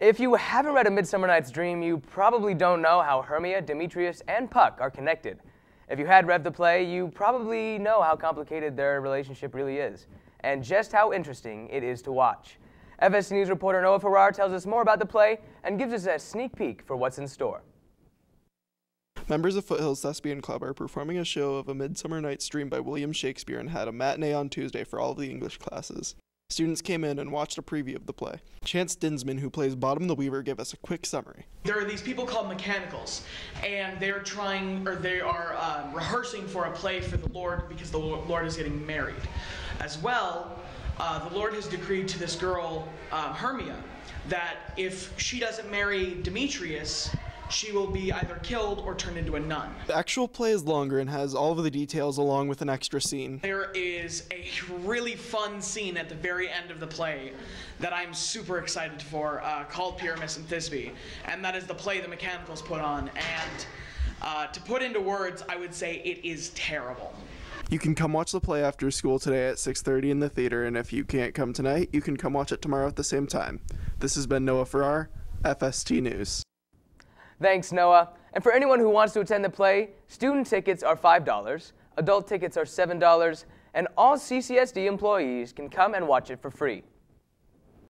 If you haven't read A Midsummer Night's Dream, you probably don't know how Hermia, Demetrius, and Puck are connected. If you had read the play, you probably know how complicated their relationship really is, and just how interesting it is to watch. FST News reporter Noah Farrar tells us more about the play and gives us a sneak peek for what's in store. Members of Foothills Thespian Club are performing a show of A Midsummer Night's Dream by William Shakespeare and had a matinee on Tuesday for all of the English classes. Students came in and watched a preview of the play. Chance Dinsman, who plays Bottom the Weaver, gave us a quick summary. There are these people called mechanicals, and they're trying, or they are um, rehearsing for a play for the Lord because the Lord is getting married. As well, uh, the Lord has decreed to this girl, um, Hermia, that if she doesn't marry Demetrius, she will be either killed or turned into a nun. The actual play is longer and has all of the details along with an extra scene. There is a really fun scene at the very end of the play that I'm super excited for uh, called Pyramus and Thisbe, and that is the play the Mechanicals put on. And uh, to put into words, I would say it is terrible. You can come watch the play after school today at 6:30 in the theater and if you can't come tonight, you can come watch it tomorrow at the same time. This has been Noah Farrar, FST News. Thanks, Noah. And for anyone who wants to attend the play, student tickets are $5, adult tickets are $7, and all CCSD employees can come and watch it for free.